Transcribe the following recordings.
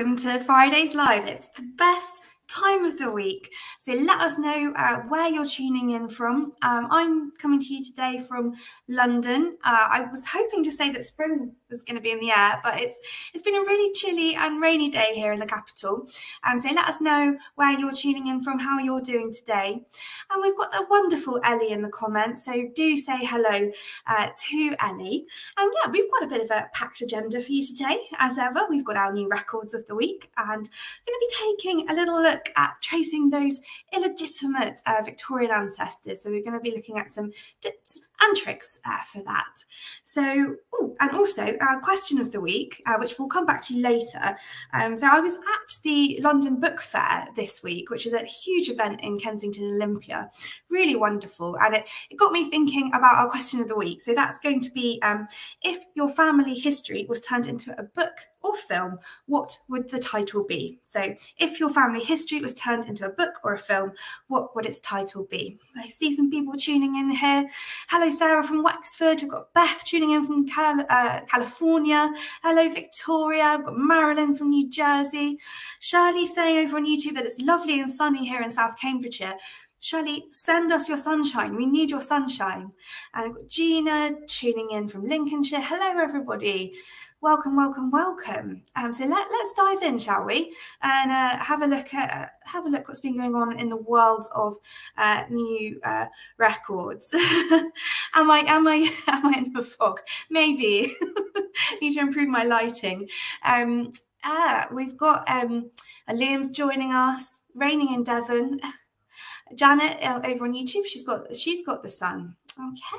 welcome to Fridays Live. It's the best time of the week. So let us know uh, where you're tuning in from. Um, I'm coming to you today from London. Uh, I was hoping to say that spring was going to be in the air, but it's it's been a really chilly and rainy day here in the capital. Um, so let us know where you're tuning in from, how you're doing today. And we've got the wonderful Ellie in the comments, so do say hello uh, to Ellie. And yeah, we've got a bit of a packed agenda for you today. As ever, we've got our new records of the week, and going to be taking a little look at tracing those illegitimate uh, Victorian ancestors. So we're going to be looking at some tips and tricks uh, for that. So, ooh, and also our question of the week, uh, which we'll come back to later. Um, so I was at the London Book Fair this week, which is a huge event in Kensington Olympia. Really wonderful. And it, it got me thinking about our question of the week. So that's going to be um, if your family history was turned into a book or film, what would the title be? So, if your family history was turned into a book or a film, what would its title be? I see some people tuning in here. Hello, Sarah from Wexford. We've got Beth tuning in from Cal uh, California. Hello, Victoria. We've got Marilyn from New Jersey. Shirley saying over on YouTube that it's lovely and sunny here in South Cambridgeshire. Shirley, send us your sunshine. We need your sunshine. And Gina tuning in from Lincolnshire. Hello, everybody. Welcome, welcome, welcome. Um, so let, let's dive in, shall we, and uh, have a look at uh, have a look what's been going on in the world of uh, new uh, records. am I am I am I in the fog? Maybe need to improve my lighting. Um, ah, we've got um, Liam's joining us, raining in Devon. Janet uh, over on YouTube, she's got she's got the sun.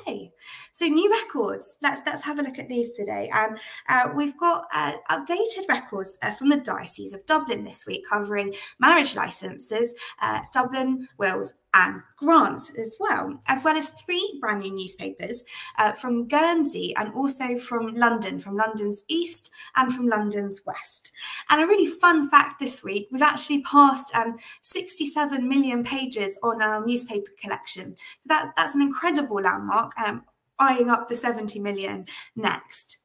Okay, so new records. Let's let's have a look at these today. And uh, we've got uh, updated records uh, from the Diocese of Dublin this week, covering marriage licenses, uh, Dublin wills, and grants as well, as well as three brand new newspapers uh, from Guernsey and also from London, from London's east and from London's west. And a really fun fact this week, we've actually passed um, 67 million pages on our newspaper collection. So that's, that's an incredible landmark, um, eyeing up the 70 million next.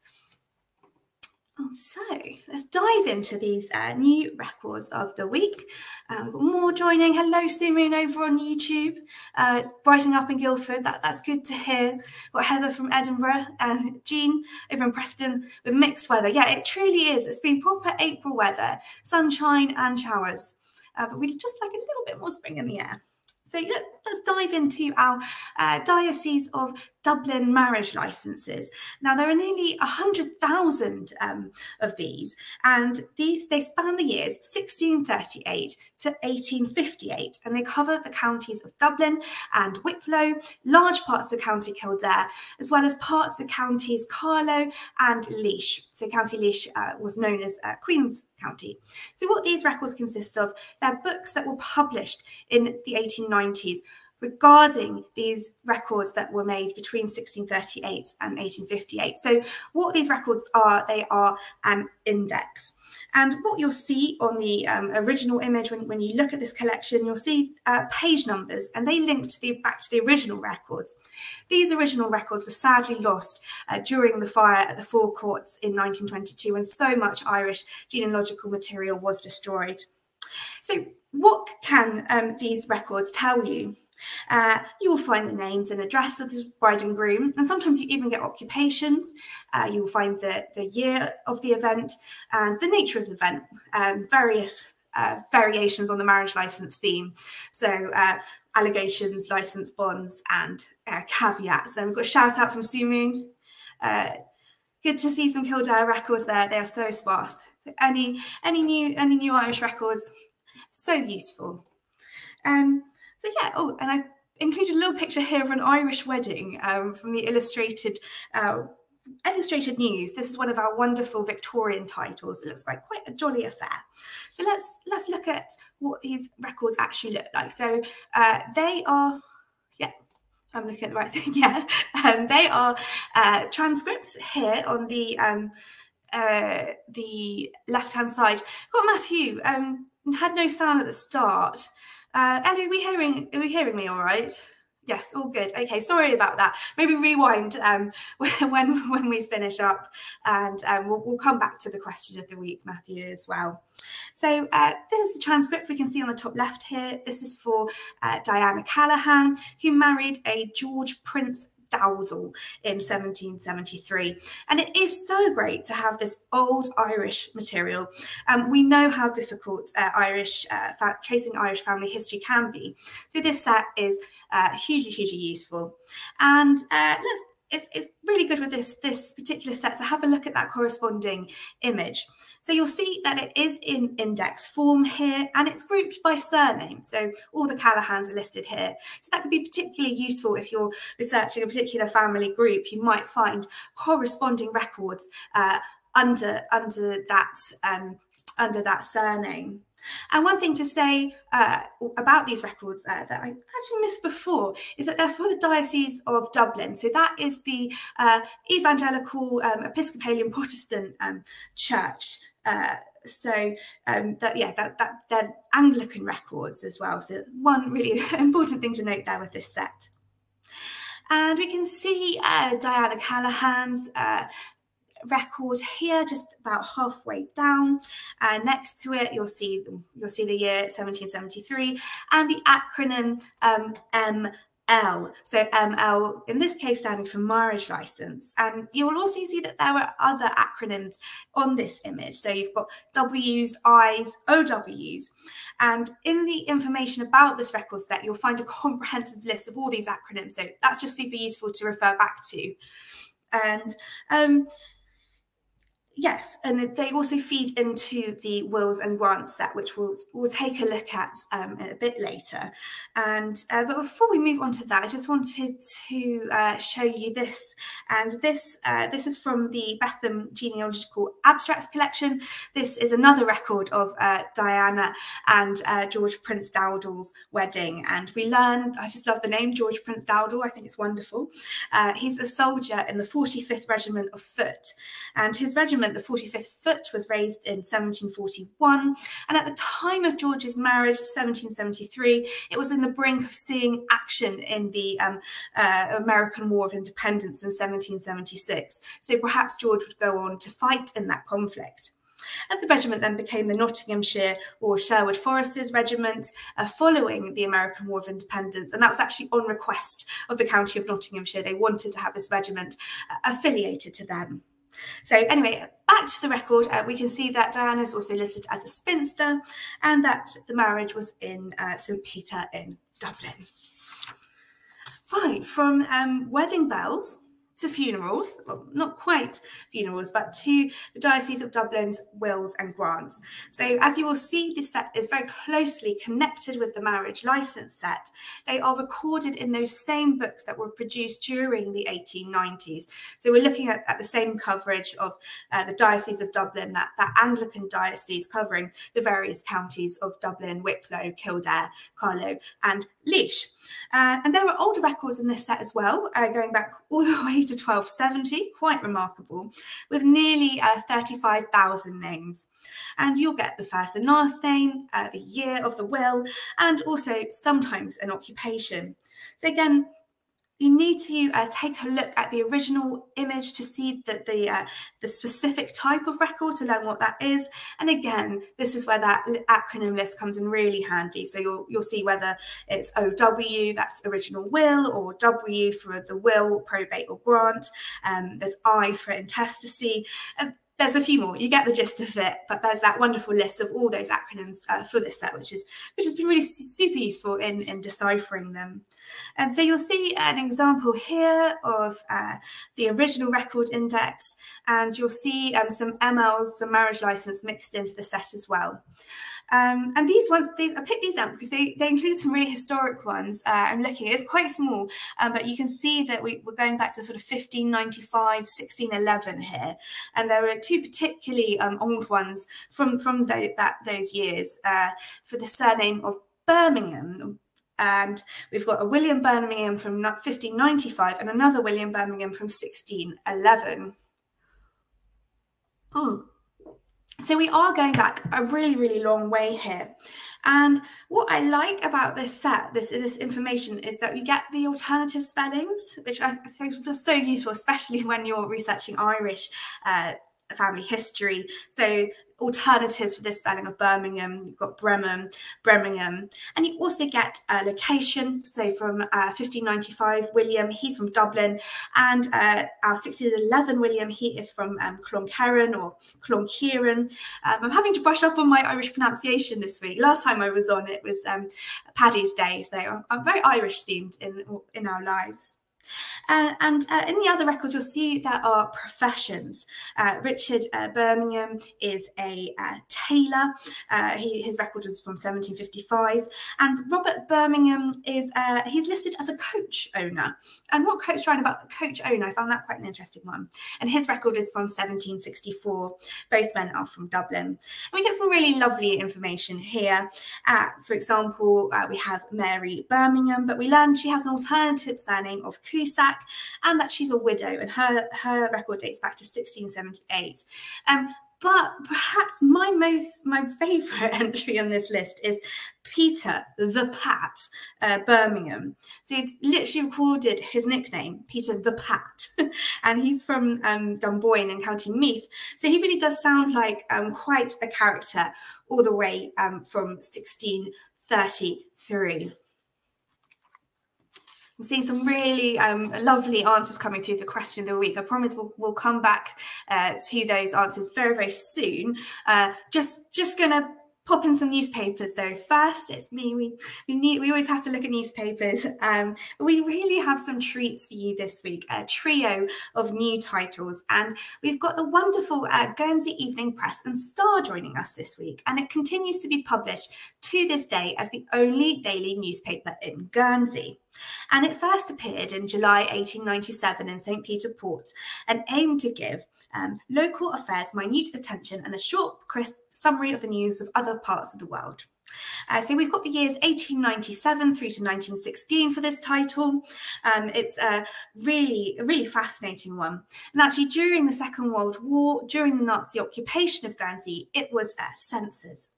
So let's dive into these uh, new records of the week. Uh, we've got more joining. Hello, Sumoon over on YouTube. Uh, it's brightening up in Guildford. That, that's good to hear. We've got Heather from Edinburgh and Jean over in Preston with mixed weather. Yeah, it truly is. It's been proper April weather, sunshine and showers. Uh, but we'd just like a little bit more spring in the air. So let, us dive into our uh, Diocese of Dublin marriage licenses. Now there are nearly 100,000 um, of these, and these they span the years 1638 to 1858, and they cover the counties of Dublin and Wicklow, large parts of County Kildare, as well as parts of counties Carlow and Laois. So County Laois uh, was known as uh, Queen's County. So what these records consist of, they're books that were published in the 1890s regarding these records that were made between 1638 and 1858. So, what these records are, they are an index. And what you'll see on the um, original image when, when you look at this collection, you'll see uh, page numbers and they link to the, back to the original records. These original records were sadly lost uh, during the fire at the Four Courts in 1922 when so much Irish genealogical material was destroyed. So, what can um, these records tell you? Uh, you will find the names and address of the bride and groom, and sometimes you even get occupations. Uh, you will find the, the year of the event and the nature of the event, um, various uh, variations on the marriage license theme. So, uh, allegations, license bonds, and uh, caveats. And we've got a shout out from Sumoon. Uh, good to see some Kildare records there. They are so sparse. Any any new any new Irish records, so useful. Um, so yeah, oh, and I included a little picture here of an Irish wedding um, from the illustrated uh, illustrated news. This is one of our wonderful Victorian titles. It looks like quite a jolly affair. So let's let's look at what these records actually look like. So uh, they are, yeah. I'm looking at the right thing. Yeah, um, they are uh, transcripts here on the um, uh, the left hand side. Got Matthew. Um, had no sound at the start. Uh, Ellie, are we hearing? Are we hearing me all right? Yes, all good. Okay, sorry about that. Maybe rewind um, when when we finish up, and um, we'll, we'll come back to the question of the week, Matthew, as well. So uh, this is the transcript we can see on the top left here. This is for uh, Diana Callahan, who married a George Prince Dowdall in 1773. And it is so great to have this old Irish material. Um, we know how difficult uh, Irish uh, tracing Irish family history can be. So this set is uh, hugely, hugely useful. And uh, let's it's, it's really good with this, this particular set So have a look at that corresponding image. So you'll see that it is in index form here and it's grouped by surname. So all the Callahans are listed here. So that could be particularly useful if you're researching a particular family group. You might find corresponding records uh, under, under, that, um, under that surname. And one thing to say uh, about these records uh, that I actually missed before is that they're for the Diocese of Dublin. So that is the uh, evangelical um, Episcopalian Protestant um, church. Uh, so um, that yeah, that, that they're Anglican records as well. So one really important thing to note there with this set. And we can see uh, Diana Callaghan's uh, record here, just about halfway down. And next to it, you'll see you'll see the year 1773 and the acronym um, ML. So ML, in this case, standing for marriage license. And you will also see that there are other acronyms on this image. So you've got W's, I's, OW's. And in the information about this record set, you'll find a comprehensive list of all these acronyms. So that's just super useful to refer back to. And um, Yes, and they also feed into the wills and grants set, which we'll, we'll take a look at um, a bit later. And uh, but before we move on to that, I just wanted to uh, show you this. And this uh, this is from the Betham Genealogical Abstracts collection. This is another record of uh, Diana and uh, George Prince Dowdall's wedding. And we learn, I just love the name George Prince Dowdall. I think it's wonderful. Uh, he's a soldier in the 45th Regiment of Foot, and his regiment the 45th Foot, was raised in 1741. And at the time of George's marriage, 1773, it was in the brink of seeing action in the um, uh, American War of Independence in 1776. So perhaps George would go on to fight in that conflict. And the regiment then became the Nottinghamshire or Sherwood Foresters Regiment uh, following the American War of Independence. And that was actually on request of the County of Nottinghamshire. They wanted to have this regiment uh, affiliated to them. So anyway, back to the record, uh, we can see that Diana is also listed as a spinster and that the marriage was in uh, St Peter in Dublin. Right, from um, wedding bells to funerals, well, not quite funerals, but to the Diocese of Dublin's wills and grants. So, as you will see, this set is very closely connected with the marriage license set. They are recorded in those same books that were produced during the 1890s. So, we're looking at, at the same coverage of uh, the Diocese of Dublin, that, that Anglican diocese covering the various counties of Dublin, Wicklow, Kildare, Carlow, and Laois. Uh, and there are older records in this set as well, uh, going back all the way to 1270, quite remarkable, with nearly uh, 35,000 names. And you'll get the first and last name, uh, the year of the will, and also sometimes an occupation. So again, you need to uh, take a look at the original image to see that the uh, the specific type of record to learn what that is. And again, this is where that acronym list comes in really handy. So you'll you'll see whether it's OW, that's original will, or W for the will, probate, or grant. Um, there's I for intestacy. And there's a few more. You get the gist of it, but there's that wonderful list of all those acronyms uh, for this set, which is which has been really super useful in in deciphering them. And so you'll see an example here of uh, the original record index, and you'll see um, some MLs, some marriage license mixed into the set as well. Um, and these ones, these I picked these out because they, they included some really historic ones. Uh, I'm looking, it's quite small, um, but you can see that we, are going back to sort of 1595, 1611 here. And there are two particularly um, old ones from, from the, that, those years uh, for the surname of Birmingham, and we've got a William Birmingham from 1595 and another William Birmingham from 1611. Hmm. So we are going back a really, really long way here. And what I like about this set, this, this information, is that you get the alternative spellings, which I think is so useful, especially when you're researching Irish uh, family history. So alternatives for this spelling of Birmingham, you've got Bremen, Birmingham, and you also get a location. So from uh, 1595, William, he's from Dublin, and uh, our 1611 William, he is from um, or Cloncairn. Um, I'm having to brush up on my Irish pronunciation this week. Last time I was on, it was um, Paddy's Day, so I'm very Irish themed in in our lives. And uh, in the other records, you'll see there are professions. Uh, Richard uh, Birmingham is a uh, tailor. Uh, he, his record was from 1755. And Robert Birmingham is he's listed as a coach owner. And what coach line about coach owner? I found that quite an interesting one. And his record is from 1764. Both men are from Dublin. And we get some really lovely information here. for example, we have Mary Birmingham, but we learn she has an alternative surname of Cusack, and that she's a widow, and her her record dates back to 1678. Um, but perhaps my most my favourite entry on this list is Peter the Pat uh, Birmingham. So he's literally recorded his nickname, Peter the Pat, and he's from um, Dunboyne in County Meath. So he really does sound like um, quite a character all the way um, from 1633. I'm seeing some really um, lovely answers coming through the question of the week. I promise we'll, we'll come back uh, to those answers very, very soon. Uh, just, just going to pop in some newspapers though. First, it's me. We we need we always have to look at newspapers. Um, we really have some treats for you this week. A trio of new titles, and we've got the wonderful uh, Guernsey Evening Press and Star joining us this week, and it continues to be published to this day as the only daily newspaper in Guernsey. And it first appeared in July 1897 in St. Peter Port and aimed to give um, local affairs minute attention and a short, crisp summary of the news of other parts of the world. Uh, so we've got the years 1897 through to 1916 for this title. Um, it's a really, really fascinating one. And actually, during the Second World War, during the Nazi occupation of Guernsey, it was uh.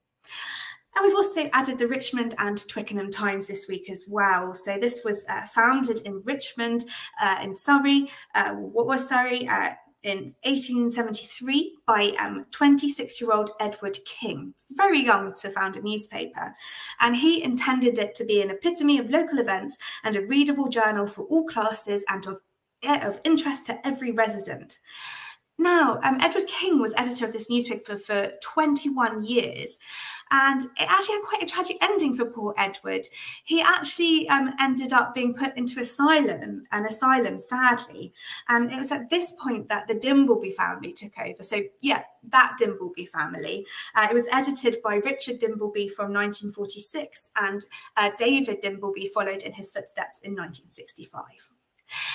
And we've also added the Richmond and Twickenham Times this week as well. So this was uh, founded in Richmond uh, in Surrey. Uh, what was Surrey? Uh, in 1873 by 26 um, Edward King. He's very young to found a newspaper, and he intended it to be an epitome of local events and a readable journal for all classes and of, eh, of interest to every resident. Now, um, Edward King was editor of this newspaper for 21 years, and it actually had quite a tragic ending for poor Edward. He actually um, ended up being put into asylum, an asylum, sadly. And it was at this point that the Dimbleby family took over. So, yeah, that Dimbleby family. Uh, it was edited by Richard Dimbleby from 1946, and uh, David Dimbleby followed in his footsteps in 1965.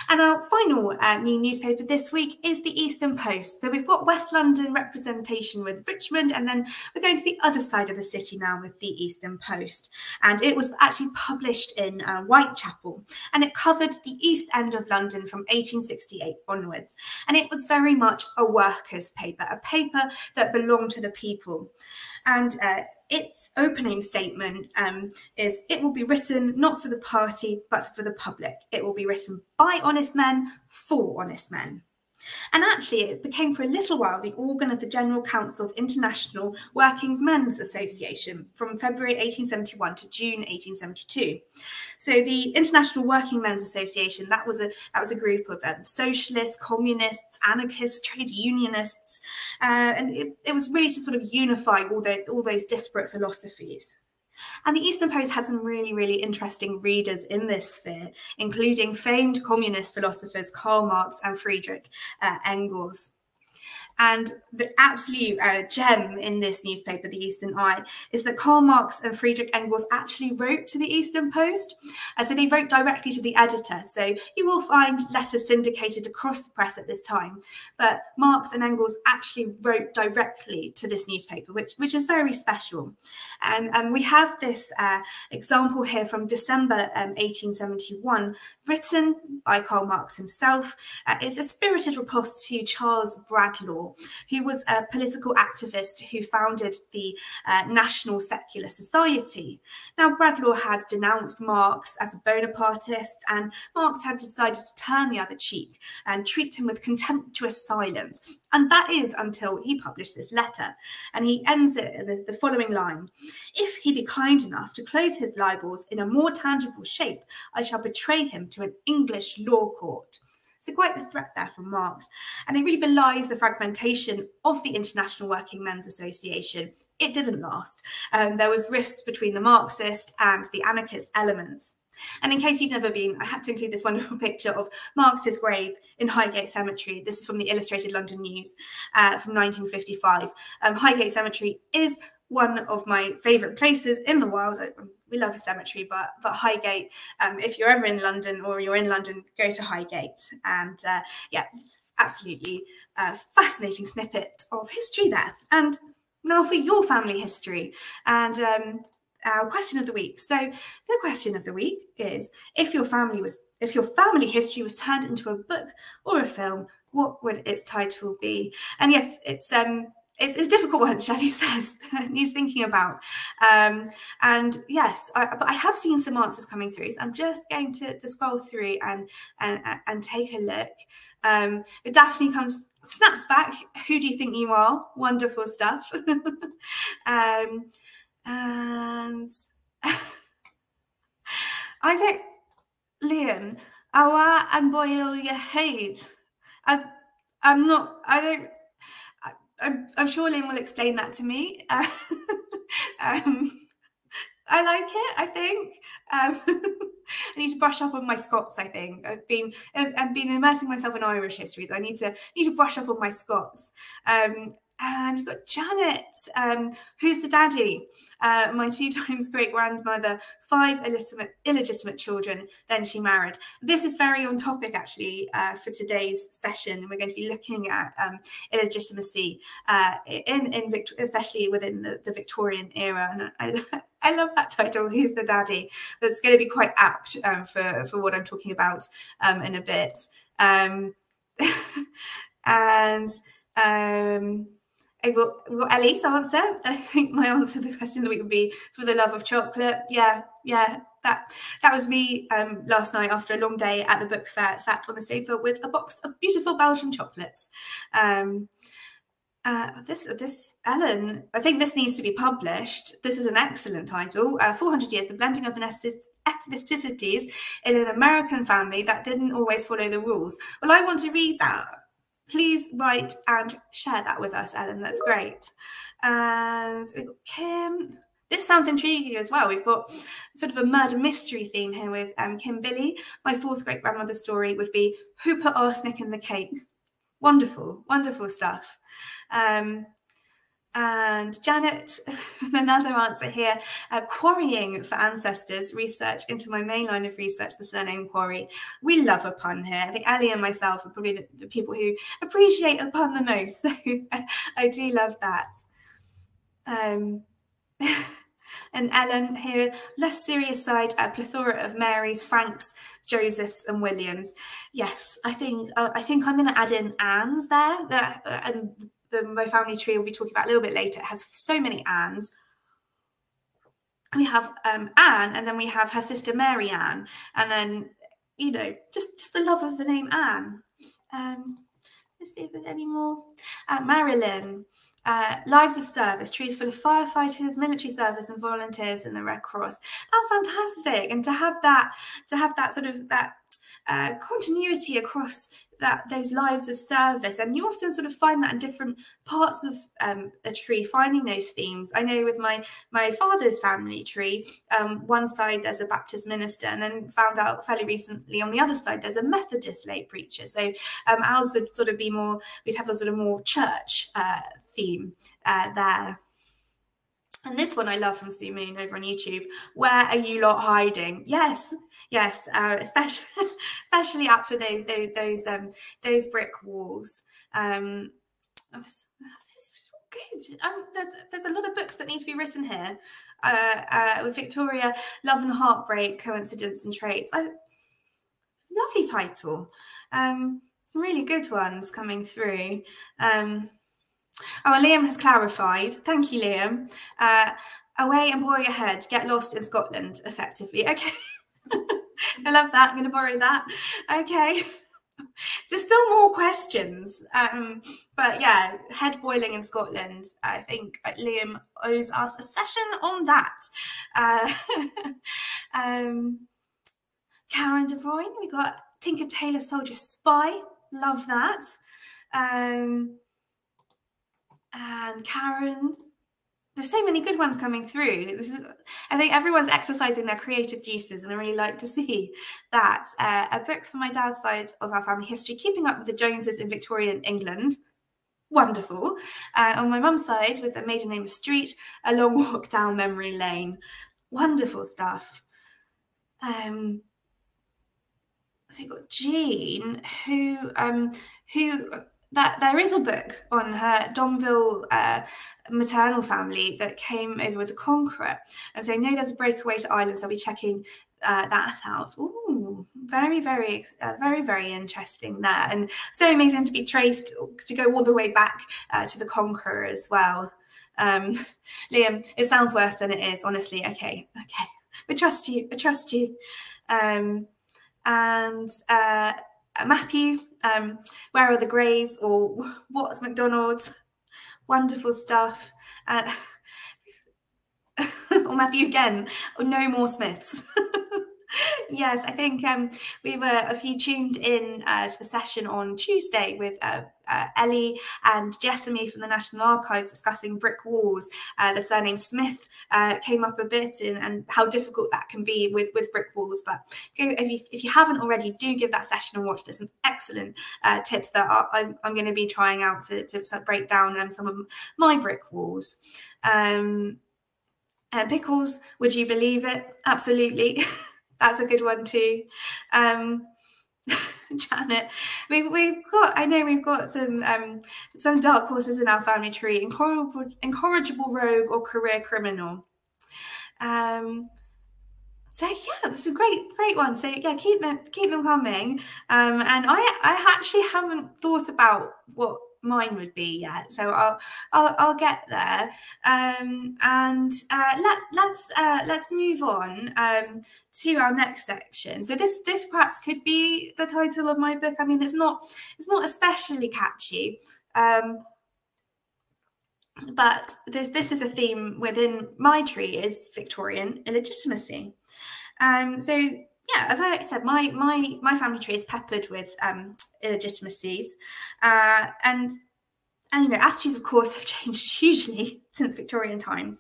And our final uh, new newspaper this week is the Eastern Post. So we've got West London representation with Richmond, and then we're going to the other side of the city now with the Eastern Post. And it was actually published in uh, Whitechapel, and it covered the East End of London from 1868 onwards. And it was very much a workers' paper, a paper that belonged to the people. And uh, its opening statement um, is it will be written not for the party, but for the public. It will be written by honest men for honest men. And actually, it became for a little while the organ of the General Council of International Working Men's Association from February 1871 to June 1872. So the International Working Men's Association that was a that was a group of um, socialists, communists, anarchists, trade unionists, uh, and it, it was really to sort of unify all the, all those disparate philosophies. And the Eastern Post had some really, really interesting readers in this sphere, including famed communist philosophers Karl Marx and Friedrich uh, Engels. And the absolute uh, gem in this newspaper, the Eastern Eye, is that Karl Marx and Friedrich Engels actually wrote to the Eastern Post. Uh, so they wrote directly to the editor. So you will find letters syndicated across the press at this time. But Marx and Engels actually wrote directly to this newspaper, which, which is very special. And um, we have this uh, example here from December um, 1871, written by Karl Marx himself. Uh, it's a spirited riposte to Charles Bradlaugh Who was a political activist who founded the uh, National Secular Society. Now, Bradlaugh had denounced Marx as a Bonapartist, and Marx had decided to turn the other cheek and treat him with contemptuous silence. And that is until he published this letter. And he ends it in the following line If he be kind enough to clothe his libels in a more tangible shape, I shall betray him to an English law court. So quite the threat there from Marx. And it really belies the fragmentation of the International Working Men's Association. It didn't last. Um, there was rifts between the Marxist and the anarchist elements. And in case you've never been, I had to include this wonderful picture of Marx's grave in Highgate Cemetery. This is from the Illustrated London News uh, from 1955. Um, Highgate Cemetery is one of my favourite places in the world. We love a cemetery, but but Highgate. Um, if you're ever in London or you're in London, go to Highgate, and uh, yeah, absolutely uh, fascinating snippet of history there. And now for your family history, and um, our question of the week. So the question of the week is: if your family was if your family history was turned into a book or a film, what would its title be? And yes, it's um it's, it's a difficult one, Shelley says, needs thinking about. Um, and yes, I, but I have seen some answers coming through. So I'm just going to, to scroll through and, and, and take a look. Um, Daphne comes, snaps back. Who do you think you are? Wonderful stuff. um, and I don't, Liam, awa and boil your hate. I, I'm not, I don't, I'm, I'm sure Lynn will explain that to me. Uh, um, I like it. I think um, I need to brush up on my Scots. I think I've been I've been immersing myself in Irish histories. I need to need to brush up on my Scots. Um, and you've got Janet, um, who's the daddy? Uh, my two times great grandmother, five illegitimate, illegitimate children, then she married. This is very on topic actually uh, for today's session. We're going to be looking at um, illegitimacy, uh, in, in especially within the, the Victorian era. And I, I love that title, Who's the Daddy? That's going to be quite apt um, for, for what I'm talking about um, in a bit. Um, and I've got, Ellie's answer. I think my answer to the question of the week would be for the love of chocolate. Yeah, yeah, that that was me um, last night after a long day at the book fair, sat on the sofa with a box of beautiful Belgian chocolates. Um, uh, this this Ellen, I think this needs to be published. This is an excellent title. Uh, 400 years: the blending of the ethnicities in an American family that didn't always follow the rules. Well, I want to read that please write and share that with us, Ellen. That's great. And we've got Kim. This sounds intriguing as well. We've got sort of a murder mystery theme here with um, Kim Billy. My fourth great grandmother's story would be Who Put Arsenic in the Cake? Wonderful, wonderful stuff. Um, and Janet, another answer here, uh, quarrying for ancestors, research into my main line of research, the surname quarry. We love a pun here. I think Ali and myself are probably the, the people who appreciate a pun the most. So I, do love that. Um, and Ellen here, less serious side, a plethora of Marys, Franks, Josephs, and Williams. Yes, I think uh, I think I'm going to add in Anne's there. Uh, and the my family tree we'll be talking about a little bit later has so many Annes. We have um, Anne, and then we have her sister Mary Anne, and then you know just just the love of the name Anne. Um, let's see if there's any more. Uh, Marilyn, uh, lives of service, trees full of firefighters, military service, and volunteers in the Red Cross. That's fantastic, and to have that, to have that sort of that uh, continuity across that those lives of service. And you often sort of find that in different parts of um, a tree finding those themes. I know with my my father's family tree um, one side there's a baptist minister and then found out fairly recently on the other side there's a methodist lay preacher. So um, ours would sort of be more we'd have a sort of more church uh, theme uh, there and this one I love from Sue Moon over on YouTube. Where are you lot hiding? Yes, yes, uh, especially especially after those those those, um, those brick walls. Um, this is good. Um, there's there's a lot of books that need to be written here. Uh, uh, with Victoria, Love and Heartbreak, Coincidence and Traits. I, lovely title. Um, some really good ones coming through. Um, Oh, Liam has clarified. Thank you, Liam. Uh, away and borrow your head. Get lost in Scotland, effectively. Okay. I love that. I'm going to borrow that. Okay. There's still more questions. Um, but yeah, head boiling in Scotland. I think uh, Liam owes us a session on that. Uh, um, Karen De Bruyne, we got Tinker Tailor Soldier Spy. Love that. Um, and Karen, there's so many good ones coming through. Is, I think everyone's exercising their creative juices, and I really like to see that. Uh, a book from my dad's side of our family history, Keeping Up with the Joneses in Victorian England. Wonderful. Uh, on my mum's side, with the maiden name Street, A Long Walk Down Memory Lane. Wonderful stuff. Um, so you've got Jean, who um, who that there is a book on her Domville uh, maternal family that came over with the Conqueror. And so I know there's a breakaway to Ireland, so I'll be checking uh, that out. Ooh, very, very, uh, very, very interesting there. And so amazing to be traced, to go all the way back uh, to the Conqueror as well. Um, Liam, it sounds worse than it is, honestly. Okay, okay. We trust you. I trust you. Um, and uh, Matthew, um, Where Are the Greys or What's McDonald's? Wonderful stuff. Uh, or Matthew again, No More Smiths. yes, I think um, we were a few tuned in uh, to the session on Tuesday with uh, uh, Ellie and Jessamy from the National Archives discussing brick walls. Uh, the surname Smith uh, came up a bit in, and how difficult that can be with, with brick walls. But go, if, you, if you haven't already, do give that session a watch. There's some excellent uh, tips that are, I'm, I'm going to be trying out to, to break down um, some of my brick walls. Um, pickles, would you believe it? Absolutely. That's a good one too. Um, Janet, we, we've got. I know we've got some um, some dark horses in our family tree. Incorrigible, incorrigible rogue or career criminal. Um, so yeah, that's a great, great one. So yeah, keep them, keep them coming. Um, and I, I actually haven't thought about what mine would be yet. So I'll I'll, I'll get there. Um, and uh, let let's uh, let's move on um, to our next section. So this this perhaps could be the title of my book. I mean, it's not it's not especially catchy. Um, but this this is a theme within my tree is Victorian illegitimacy. Um, so yeah, as I said, my my my family tree is peppered with um, illegitimacies, uh, and and you know attitudes of course have changed hugely since Victorian times,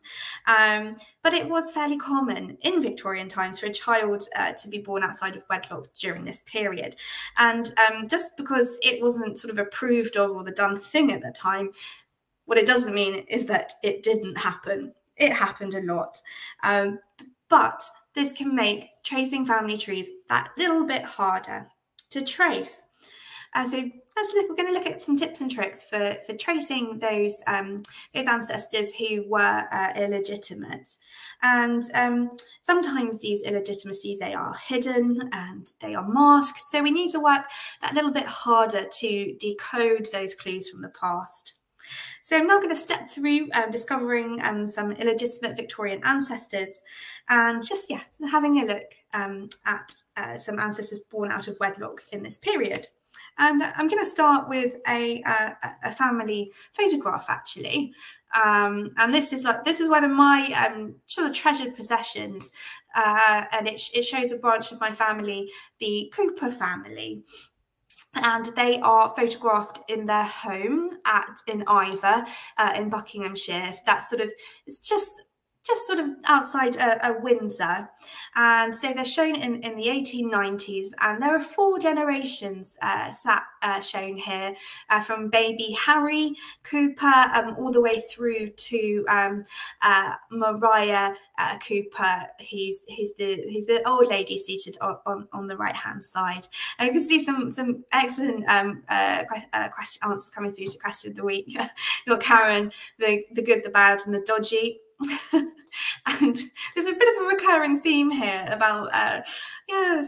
um, but it was fairly common in Victorian times for a child uh, to be born outside of wedlock during this period, and um, just because it wasn't sort of approved of or the done thing at the time, what it doesn't mean is that it didn't happen. It happened a lot, um, but this can make tracing family trees that little bit harder to trace. Uh, so let's look, we're going to look at some tips and tricks for, for tracing those, um, those ancestors who were uh, illegitimate. And um, sometimes these illegitimacies, they are hidden and they are masked. So we need to work that little bit harder to decode those clues from the past. So I'm now going to step through um, discovering um, some illegitimate Victorian ancestors and just, yeah, having a look um, at uh, some ancestors born out of wedlock in this period. And I'm going to start with a, uh, a family photograph, actually. Um, and this is like this is one of my um, sort of treasured possessions, uh, and it, it shows a branch of my family, the Cooper family and they are photographed in their home at in Iver uh, in Buckinghamshire. So that's sort of it's just just sort of outside uh, uh, Windsor. And so they're shown in, in the 1890s, and there are four generations uh, sat, uh, shown here uh, from baby Harry Cooper um, all the way through to um, uh, Mariah Cooper. He's, he's, the, he's the old lady seated on, on, on the right hand side. And you can see some, some excellent um, question, answers coming through to question of the week. Got Karen, the, the good, the bad, and the dodgy. and there's a bit of a recurring theme here about uh, yeah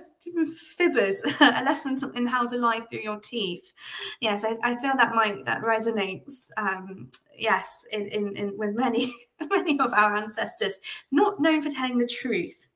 fibbers, a lesson in how to lie through your teeth. Yes, I, I feel that might that resonates. Um, yes, in, in, in with many many of our ancestors, not known for telling the truth.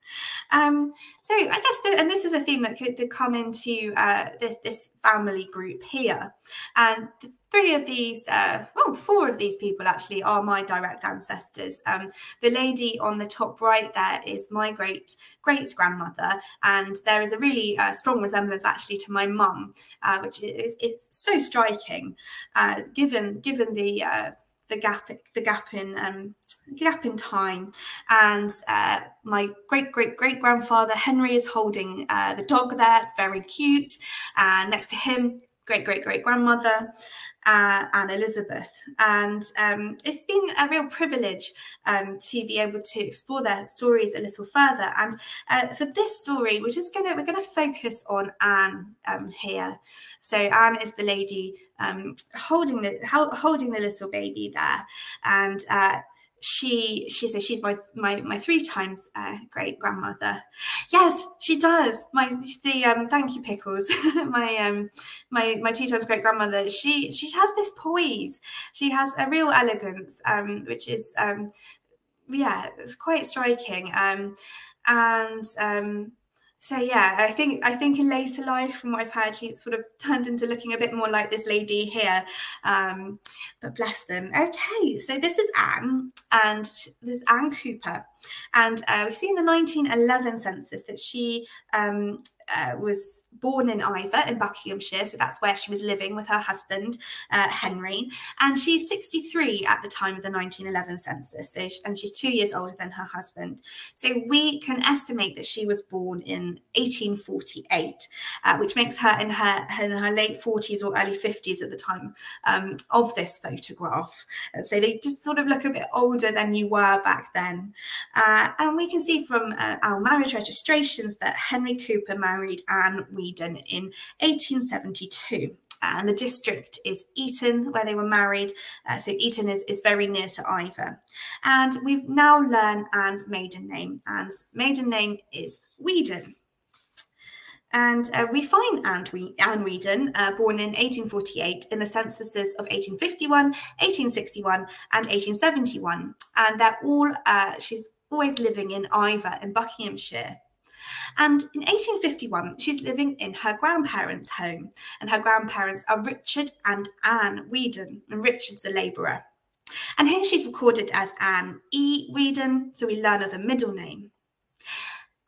Um, so I guess, the, and this is a theme that could, come into uh, this this family group here, and the three of these, uh, oh, four of these people actually are my direct ancestors. Um, the lady on the top right there is my great great grandmother, and there is a really uh, strong resemblance actually to my mum, uh, which is it's so striking, uh, given given the uh, the gap the gap in um, gap in time. And uh, my great great great grandfather henry is holding uh, the dog there very cute. And next to him great great great grandmother uh, and Elizabeth. And um, it's been a real privilege um, to be able to explore their stories a little further. And uh, for this story, we're just gonna we're gonna focus on Anne um, here. So Anne is the lady um, holding the holding the little baby there, and uh, she she says she's my my my three times uh, great grandmother. Yes, she does. My the um thank you pickles. my um my my two times great grandmother. She she has this poise. She has a real elegance, um, which is um yeah, it's quite striking. Um, and um so yeah, I think I think in later life, from what I've heard, she sort of turned into looking a bit more like this lady here. Um, but bless them. Okay, so this is Anne, and this is Anne Cooper, and uh, we see in the 1911 census that she um, uh, was born in Iver in Buckinghamshire, so that's where she was living with her husband uh, Henry, and she's 63 at the time of the 1911 census, so and she's two years older than her husband. So we can estimate that she was born in 1848, uh, which makes her in her in her late 40s or early 50s at the time um, of this photograph. And so they just sort of look a bit older than you were back then, uh, and we can see from uh, our marriage registrations that Henry Cooper married Anne Weedon in 1872 and the district is Eton, where they were married. Uh, so Eton is, is very near to Iver. And we've now learned Anne's maiden name. Anne's maiden name is Weedon. And uh, we find Anne, we Anne Weedon, uh, born in 1848, in the censuses of 1851, 1861, and 1871. And they're all, uh, she's always living in Iver in Buckinghamshire. And in 1851, she's living in her grandparents' home, and her grandparents are Richard and Anne Weedon, and Richard's a labourer. And here she's recorded as Anne E. Weedon, so we learn of a middle name.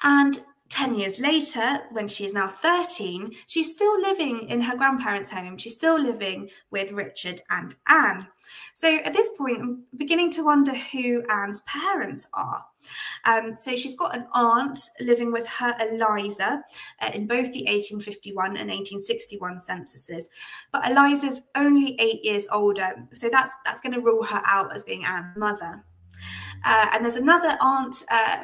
And 10 years later, when she is now 13, she's still living in her grandparents' home. She's still living with Richard and Anne. So at this point, I'm beginning to wonder who Anne's parents are. Um, so she's got an aunt living with her, Eliza, uh, in both the 1851 and 1861 censuses. But Eliza's only eight years older, so that's that's going to rule her out as being Anne's mother. Uh, and there's another aunt uh,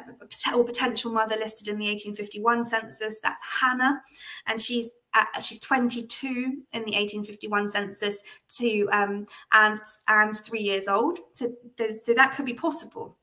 or potential mother listed in the 1851 census. That's Hannah, and she's uh, she's 22 in the 1851 census to um, and and three years old. So, so that could be possible.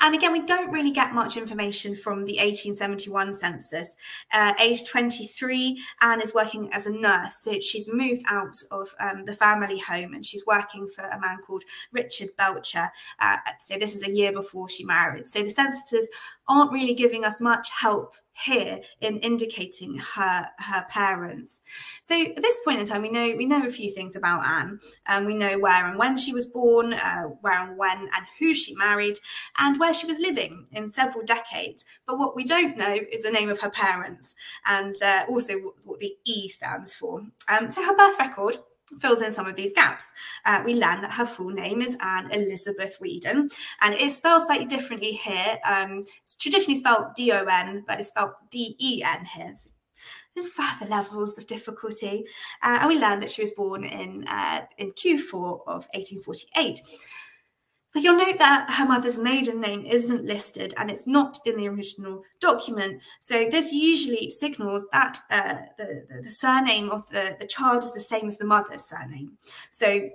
And again, we don't really get much information from the 1871 census. Uh, age 23, Anne is working as a nurse. So she's moved out of um, the family home and she's working for a man called Richard Belcher. Uh, so this is a year before she married. So the censuses aren't really giving us much help here in indicating her her parents. So at this point in time, we know we know a few things about Anne. Um, we know where and when she was born, uh, where and when and who she married, and where she was living in several decades. But what we don't know is the name of her parents, and uh, also what, the E stands for. Um, so her birth record fills in some of these gaps. Uh, we learn that her full name is Anne Elizabeth Weedon, and it is spelled slightly differently here. Um, it's traditionally spelled D-O-N, but it's spelled D-E-N here. So further levels of difficulty. Uh, and we learn that she was born in, uh, in Q4 of 1848. But you'll note that her mother's maiden name isn't listed and it's not in the original document. So this usually signals that uh, the, the, surname of the, the child is the same as the mother's surname. So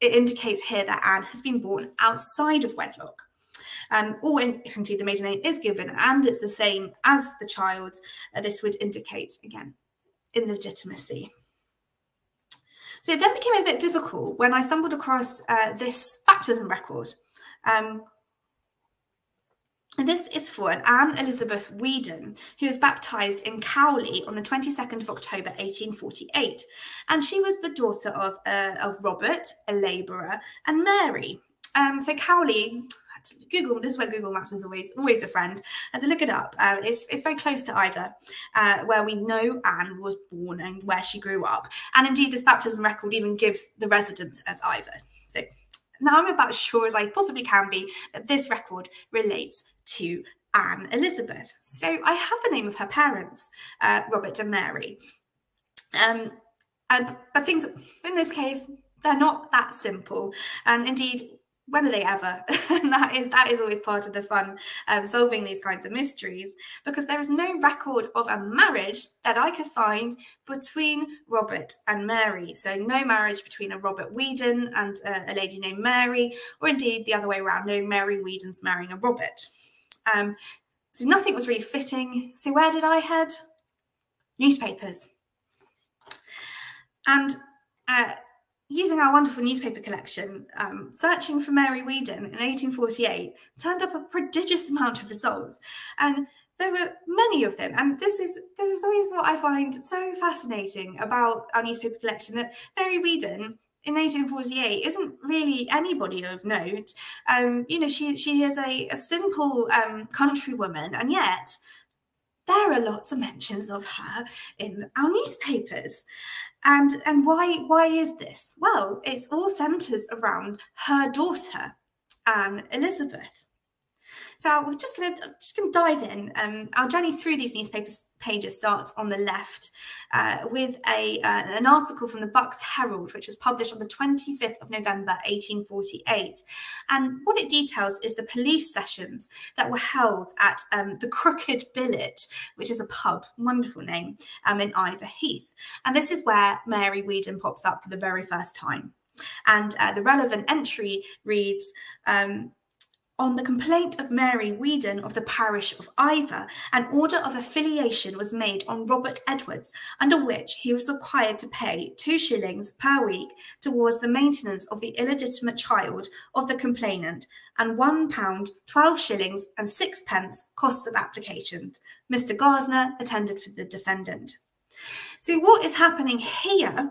it indicates here that Anne has been born outside of wedlock. um, or in, indeed the maiden name is given and it's the same as the child, uh, this would indicate, again, illegitimacy. So it then became a bit difficult when I stumbled across uh, this baptism record. Um, and this is for an Anne Elizabeth Weedon, who was baptised in Cowley on the 22nd of October 1848. And she was the daughter of, uh, of Robert, a labourer, and Mary. Um, so Cowley, Google, this is where Google Maps is always always a friend. And to look it up, uh, it's, it's very close to Iver, uh, where we know Anne was born and where she grew up. And indeed, this baptism record even gives the residence as Iver. So now I'm about as sure as I possibly can be that this record relates to Anne Elizabeth. So I have the name of her parents, uh, Robert and Mary. Um, and, but things in this case, they're not that simple. And indeed, when are they ever? and that is that is always part of the fun um, solving these kinds of mysteries because there is no record of a marriage that I could find between Robert and Mary. So no marriage between a Robert Weedon and uh, a lady named Mary, or indeed the other way around, no Mary Weedon's marrying a Robert. Um, so nothing was really fitting. So where did I head? Newspapers. And uh, using our wonderful newspaper collection, um, searching for Mary Weedon in 1848 turned up a prodigious amount of results. And there were many of them. And this is this is always what I find so fascinating about our newspaper collection that Mary Weedon in 1848 isn't really anybody of note. Um, you know, she she is a, a simple um, countrywoman, and yet there are lots of mentions of her in our newspapers. And and why why is this? Well, it's all centres around her daughter, Anne Elizabeth. So we're just going to just going to dive in. Um, our journey through these newspapers pages starts on the left uh, with a uh, an article from the Bucks Herald, which was published on the 25th of November 1848. And what it details is the police sessions that were held at um, the Crooked Billet, which is a pub, wonderful name, um, in Iver Heath. And this is where Mary Weedon pops up for the very first time. And uh, the relevant entry reads, um, on the complaint of Mary Weedon of the parish of Iver, an order of affiliation was made on Robert Edwards, under which he was required to pay two shillings per week towards the maintenance of the illegitimate child of the complainant, and one pound, twelve shillings, and sixpence costs of applications. Mr. Gardner attended for the defendant. So, what is happening here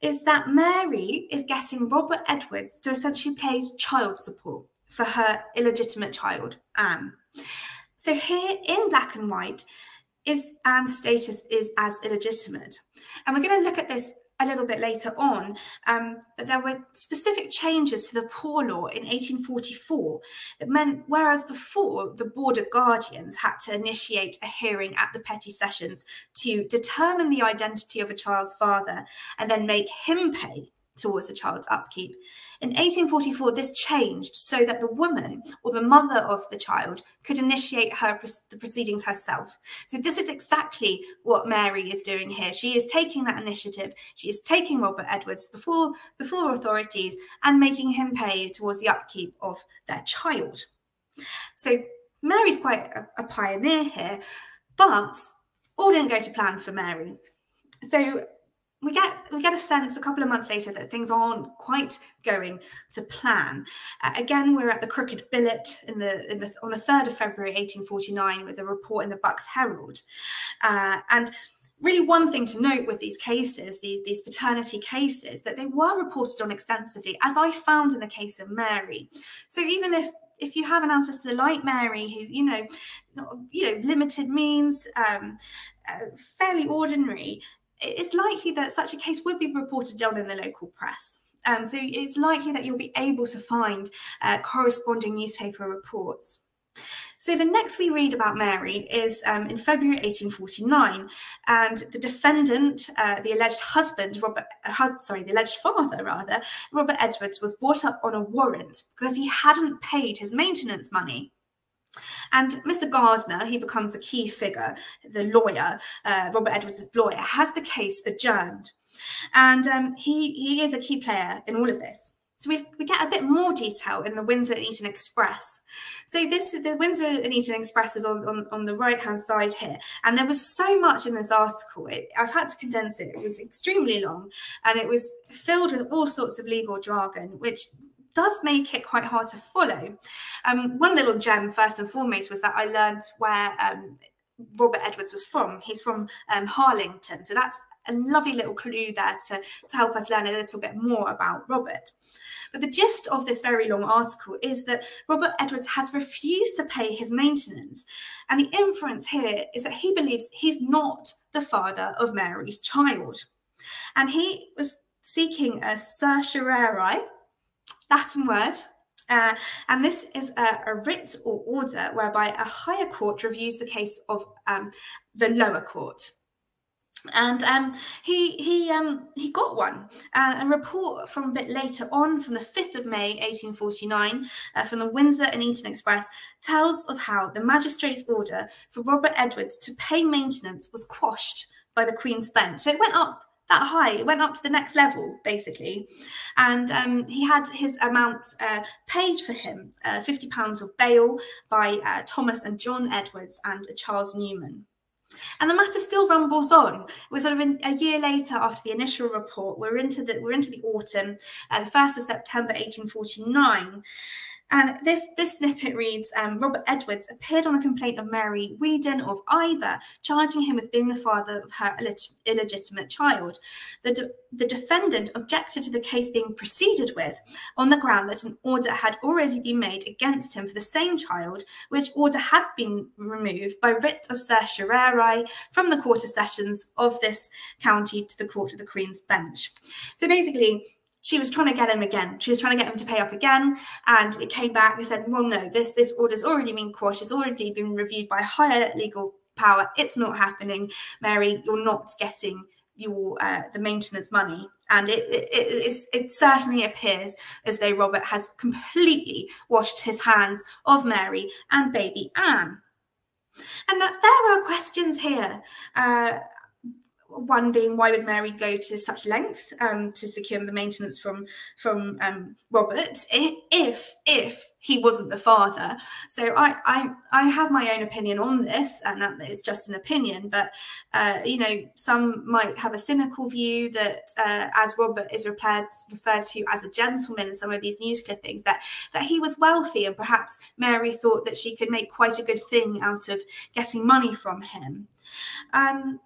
is that Mary is getting Robert Edwards to essentially pay child support for her illegitimate child, Anne. So here in black and white, is Anne's status is as illegitimate. And we're going to look at this a little bit later on, um, but there were specific changes to the poor law in 1844 that meant, whereas before the board of guardians had to initiate a hearing at the petty sessions to determine the identity of a child's father and then make him pay towards the child's upkeep. In 1844, this changed so that the woman or the mother of the child could initiate her the proceedings herself. So this is exactly what Mary is doing here. She is taking that initiative. She is taking Robert Edwards before before authorities and making him pay towards the upkeep of their child. So Mary's quite a, a pioneer here, but all didn't go to plan for Mary. So we get we get a sense a couple of months later that things aren't quite going to plan. Uh, again, we're at the Crooked Billet in the, in the on the third of February 1849 with a report in the Bucks Herald, uh, and really one thing to note with these cases, these, these paternity cases, that they were reported on extensively, as I found in the case of Mary. So even if if you have an ancestor like Mary, who's you know, you know, limited means, um, uh, fairly ordinary, it's likely that such a case would be reported on in the local press. Um, so it's likely that you'll be able to find uh, corresponding newspaper reports. So the next we read about Mary is um, in February 1849, and the defendant, uh, the alleged husband, Robert, uh, sorry, the alleged father rather, Robert Edwards, was brought up on a warrant because he hadn't paid his maintenance money. And Mr. Gardner, he becomes a key figure, the lawyer, uh, Robert Edwards' lawyer, has the case adjourned. And um, he, he is a key player in all of this. So we, we get a bit more detail in the Windsor and Eton Express. So this is the Windsor and Eton Express is on, on, on the right hand side here. And there was so much in this article. It, I've had to condense it. It was extremely long and it was filled with all sorts of legal jargon, which does make it quite hard to follow. Um, one little gem, first and foremost, was that I learned where um, Robert Edwards was from. He's from um, Harlington. So that's a lovely little clue there to, to help us learn a little bit more about Robert. But the gist of this very long article is that Robert Edwards has refused to pay his maintenance. And the inference here is that he believes he's not the father of Mary's child. And he was seeking a certiorari, Latin word, uh, and this is a, a, writ or order whereby a higher court reviews the case of um, the lower court and um, he he um, he got one. Uh, a report from a bit later on, from the fifth of May, eighteen forty nine, uh, from the Windsor and Eton Express, tells of how the magistrate's order for Robert Edwards to pay maintenance was quashed by the Queen's Bench. So it went up that high. It went up to the next level, basically. And um, he had his amount uh, paid for him, uh, fifty pounds of bail by uh, Thomas and John Edwards and Charles Newman. And the matter still rumbles on. We're sort of in, a year later after the initial report. We're into the we're into the autumn, uh, the first of September, 1849, and this, this snippet reads um, Robert Edwards appeared on a complaint of Mary Weedon of Iver, charging him with being the father of her illegitimate child. The, de the defendant objected to the case being proceeded with on the ground that an order had already been made against him for the same child, which order had been removed by writ of certiorari from the of Sessions of this county to the Court of the Queen's Bench. So basically, she was trying to get him again. She was trying to get him to pay up again, and it came back. They said, "Well, no, this this order's already been quashed. It's already been reviewed by higher legal power. It's not happening, Mary. You're not getting." your uh, the maintenance money and it, it, it, it, certainly appears as though robert has completely washed his hands of mary and baby anne and that there are questions here uh, one being why would Mary go to such lengths um, to secure the maintenance from from um, Robert if if he wasn't the father? So I, I I have my own opinion on this, and that is just an opinion. But uh, you know, some might have a cynical view that uh, as Robert is referred referred to as a gentleman in some of these news clippings, that that he was wealthy, and perhaps Mary thought that she could make quite a good thing out of getting money from him. Um,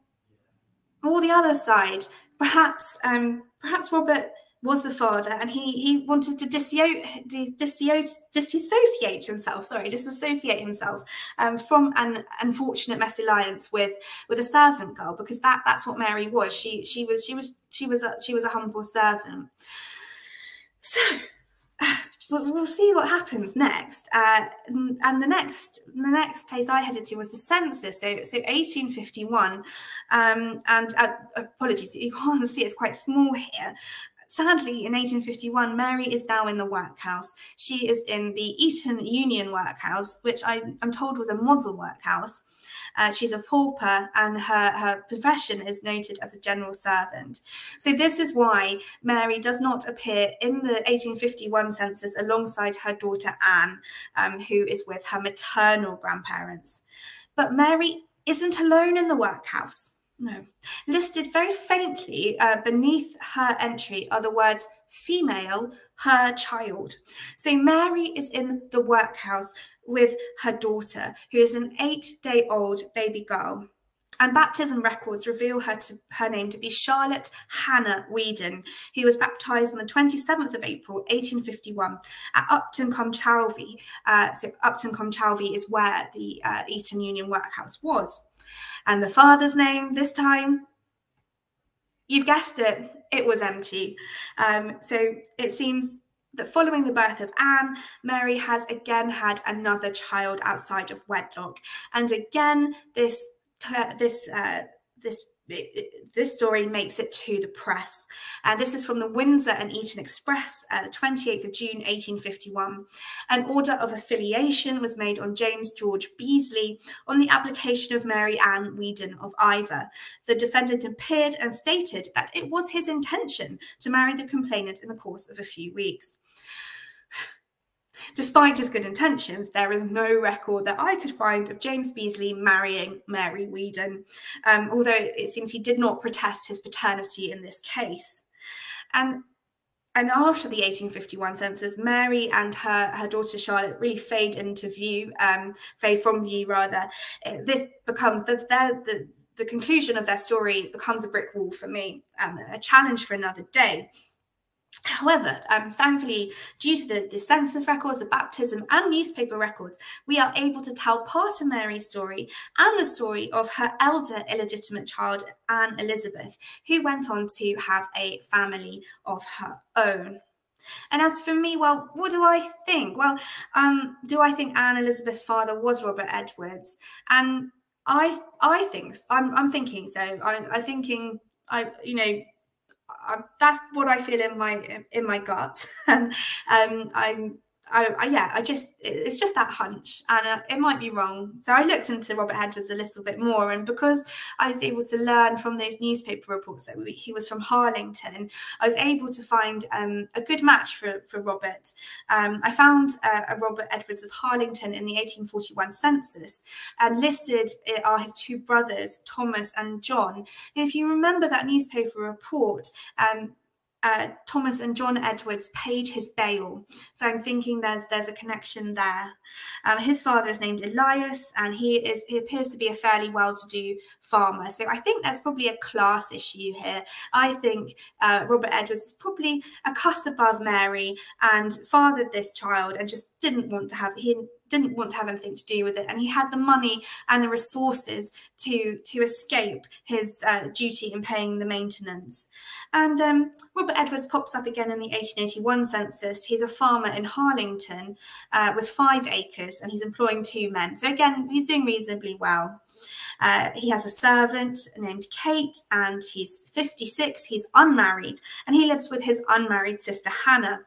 or the other side, perhaps um, perhaps Robert was the father and he he wanted to dissociate, disassociate himself sorry disassociate himself um, from an unfortunate mesalliance with with a servant girl because that that's what mary was. She she was she was she was a, she was a humble servant. So but we'll see what happens next. Uh, and the next, the next place I headed to was the census. So, so 1851. Um, and uh, apologies, you can't see it's quite small here. Sadly, in 1851, Mary is now in the workhouse. She is in the Eton Union Workhouse, which I, am told was a model workhouse. Uh, she's a pauper and her, her profession is noted as a general servant. So, this is why Mary does not appear in the 1851 census alongside her daughter Anne, um, who is with her maternal grandparents. But Mary isn't alone in the workhouse. No. Listed very faintly uh, beneath her entry are the words female, her child. So Mary is in the workhouse with her daughter, who is an eight day old baby girl. And baptism records reveal her to her name to be Charlotte Hannah Weedon, who was baptized on the 27th of April, 1851, at Upton cum Chalvey. Uh, so Upton cum Chalvey is where the uh, Eton Union Workhouse was. And the father's name this time, you've guessed it, it was empty. Um, so it seems that following the birth of Anne, Mary has again had another child outside of wedlock. And again, this this uh, this this story makes it to the press. And this is from the Windsor and Eton Express, uh, 28th of June, 1851. An order of affiliation was made on James George Beasley on the application of Mary Ann Weedon of Iver. The defendant appeared and stated that it was his intention to marry the complainant in the course of a few weeks. Despite his good intentions, there is no record that I could find of James Beasley marrying Mary Weedon, um, although it seems he did not protest his paternity in this case. And and after the 1851 census, Mary and her, her daughter Charlotte really fade into view, um, fade from view rather. Uh, this becomes that's their the the conclusion of their story becomes a brick wall for me, um, a challenge for another day. However, um, thankfully, due to the, the, census records, the baptism, and newspaper records, we are able to tell part of Mary's story and the story of her elder illegitimate child, Anne Elizabeth, who went on to have a family of her own. And as for me, well, what do I think? Well, um, do I think Anne Elizabeth's father was Robert Edwards? And I, I think I'm, I'm thinking so. I, I'm thinking I, you know, I, that's what I feel in my in my gut, and um, I'm I, I, yeah, I just it's just that hunch, and uh, it might be wrong. So I looked into Robert Edwards a little bit more, and because I was able to learn from those newspaper reports that we, he was from Harlington, I was able to find um, a good match for for Robert. Um, I found uh, a Robert Edwards of Harlington in the 1841 census, and listed are his two brothers, Thomas and John. And if you remember that newspaper report, um, uh, Thomas and John Edwards paid his bail. So I'm thinking there's there's a connection there. Um, his father is named Elias, and he is he appears to be a fairly well-to-do farmer. So I think there's probably a class issue here. I think uh, Robert Edwards probably a cuss above Mary and fathered this child and just didn't want to have he didn't want to have anything to do with it, and he had the money and the resources to to escape his uh, duty in paying the maintenance. And um, Robert Edwards pops up again in the 1881 census. He's a farmer in Harlington uh, with five acres, and he's employing two men. So again, he's doing reasonably well. Uh, he has a servant named Kate, and he's 56. He's unmarried, and he lives with his unmarried sister Hannah.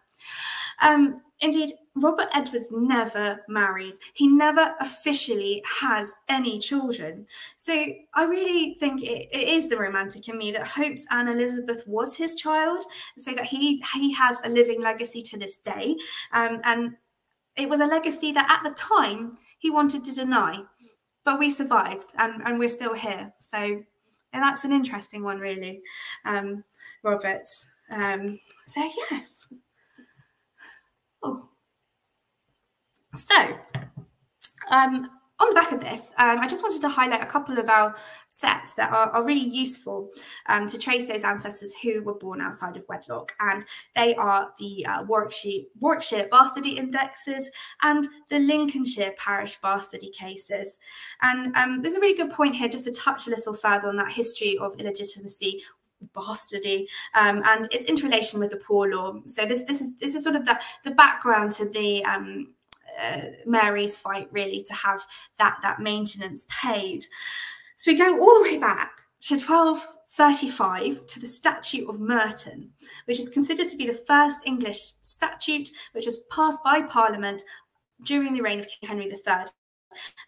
Um, indeed, Robert Edwards never marries. He never officially has any children. So I really think it, it is the romantic in me that hopes Anne Elizabeth was his child, so that he he has a living legacy to this day. Um, and it was a legacy that at the time he wanted to deny, but we survived and, and we're still here. So that's an interesting one, really, um, Robert. Um, so yes. Oh. So, um, on the back of this, um, I just wanted to highlight a couple of our sets that are, are really useful um, to trace those ancestors who were born outside of wedlock. And they are the uh, Warwickshire, Warwickshire bastardy indexes and the Lincolnshire parish bastardy cases. And um, there's a really good point here just to touch a little further on that history of illegitimacy bastardy um, and its interrelation with the poor law. So this this is this is sort of the the background to the um, uh, Mary's fight really to have that that maintenance paid. So we go all the way back to 1235 to the Statute of Merton, which is considered to be the first English statute which was passed by Parliament during the reign of King Henry III.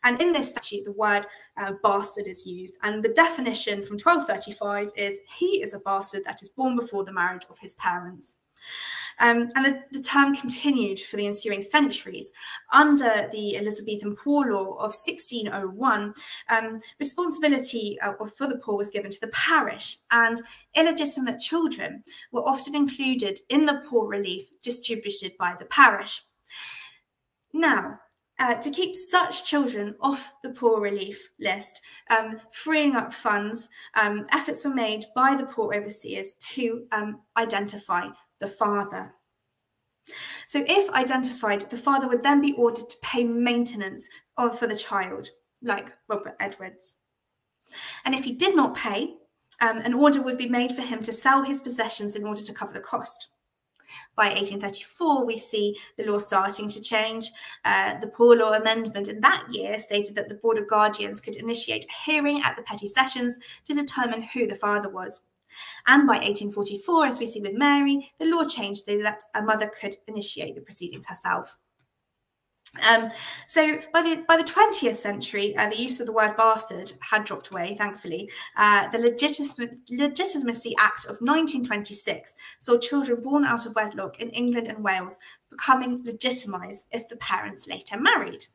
And in this statute, the word uh, bastard is used. And the definition from 1235 is he is a bastard that is born before the marriage of his parents. Um, and the, the, term continued for the ensuing centuries. Under the Elizabethan Poor Law of 1601, um, responsibility uh, for the poor was given to the parish, and illegitimate children were often included in the poor relief distributed by the parish. Now, uh, to keep such children off the poor relief list, um, freeing up funds, um, efforts were made by the poor overseers to um, identify the father. So, if identified, the father would then be ordered to pay maintenance of, for the child, like Robert Edwards. And if he did not pay, um, an order would be made for him to sell his possessions in order to cover the cost. By 1834, we see the law starting to change. Uh, the Poor Law Amendment in that year stated that the Board of Guardians could initiate a hearing at the Petty Sessions to determine who the father was. And by 1844, as we see with Mary, the law changed so that a mother could initiate the proceedings herself. Um, so by the by the 20th century, uh, the use of the word bastard had dropped away, thankfully. Uh, the Legitim Legitimacy Act of 1926 saw children born out of wedlock in England and Wales becoming legitimised if the parents later married.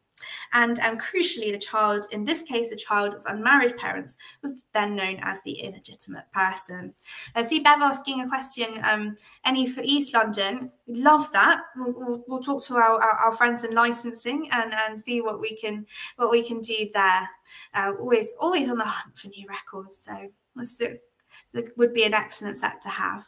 And um, crucially, the child, in this case, the child of unmarried parents, was then known as the illegitimate person. I see Bev asking a question, um, any for East London. Love that. We'll, we'll, we'll talk to our, our, our, friends in licensing and, and see what we can what we can do there. Uh, always always on the hunt for new records. So it would be an excellent set to have.